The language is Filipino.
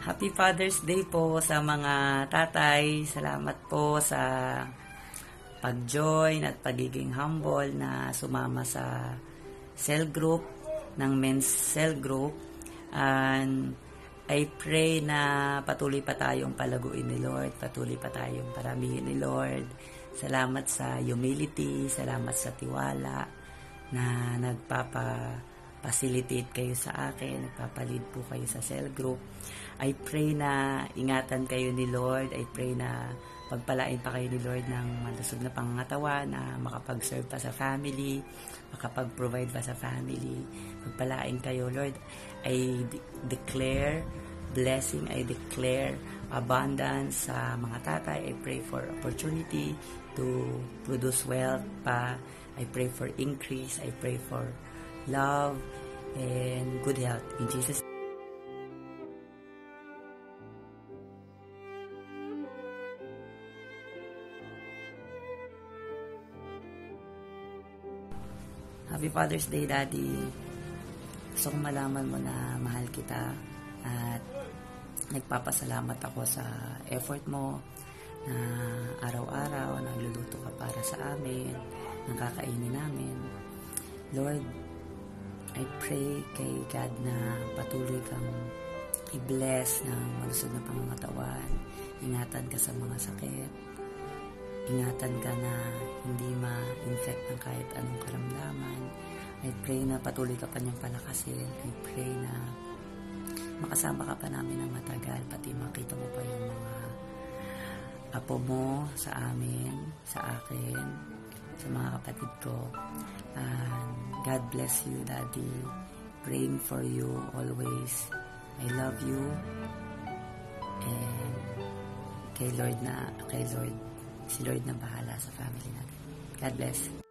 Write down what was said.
Happy Father's Day po sa mga tatay. Salamat po sa pag-join at pagiging humble na sumama sa cell group ng men's cell group. And I pray na patuloy pa tayong palaguin ni Lord, patuloy pa tayong paramihin ni Lord. Salamat sa humility, salamat sa tiwala na nagpapa facilitate kayo sa akin, nagpapalid po kayo sa cell group. I pray na ingatan kayo ni Lord. I pray na pagpalain pa kayo ni Lord ng malusog na pangangatawa na makapag-serve pa sa family, makapag-provide pa sa family. Pagpalain kayo, Lord. I de- declare blessing, I declare abundance sa mga tatay. I pray for opportunity to produce wealth pa. I pray for increase. I pray for love and good health. In Jesus' Happy Father's Day, Daddy. Gusto kong malaman mo na mahal kita at nagpapasalamat ako sa effort mo na araw-araw nagluluto ka para sa amin, ng kakainin namin. Lord, I pray kay God na patuloy kang i-bless ng malusog na pangangatawan. Ingatan ka sa mga sakit. Ingatan ka na hindi ma-infect ng kahit anong karamdaman. I pray na patuloy ka pa niyang palakasin. I pray na makasama ka pa namin ng matagal. Pati makita mo pa yung mga apo mo sa amin, sa akin, sa mga kapatid ko. And God bless you, Daddy. Praying for you always. I love you. And kay Lord na, kay Lord, si Lord na bahala sa family natin. God bless.